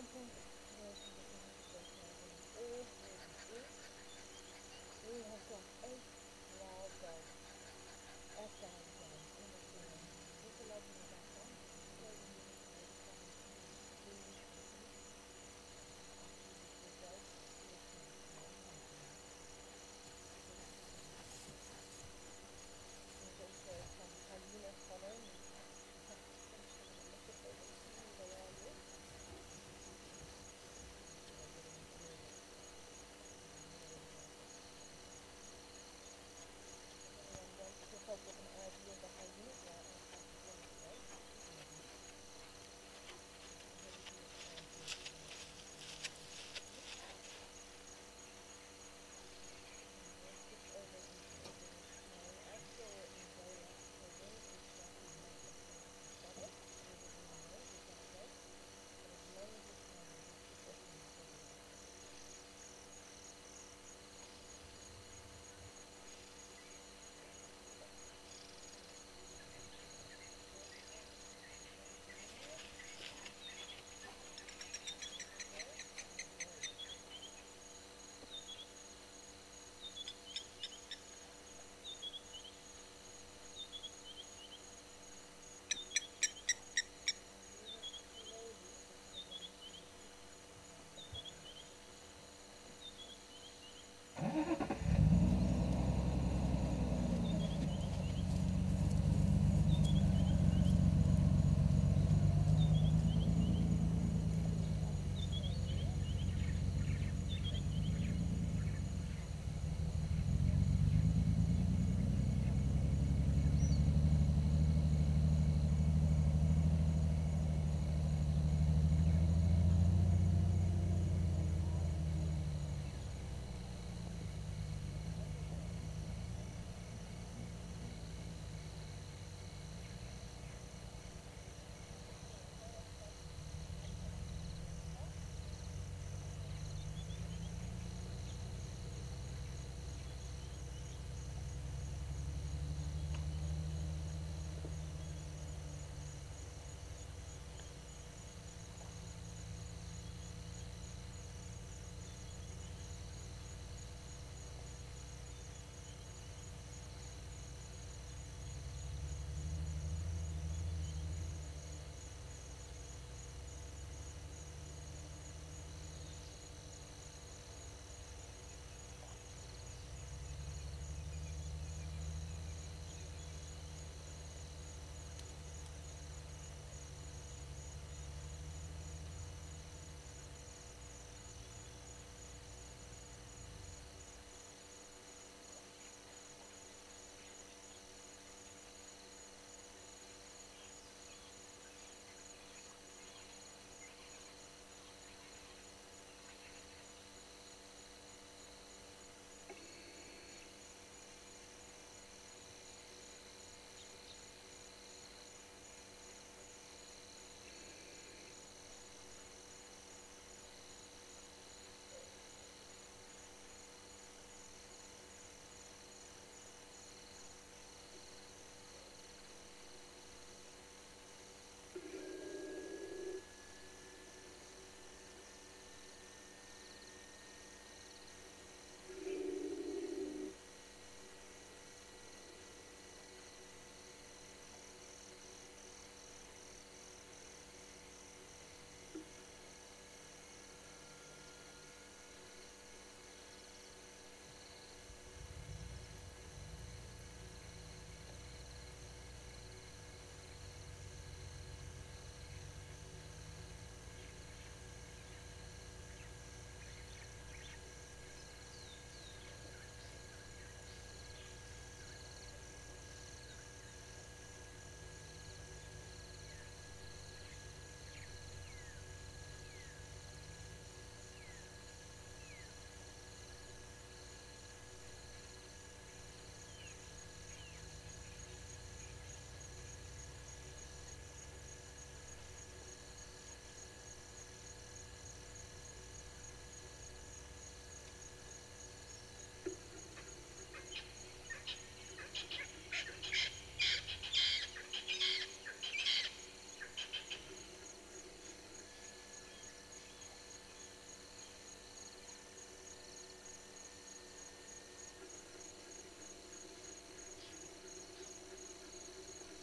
entrance.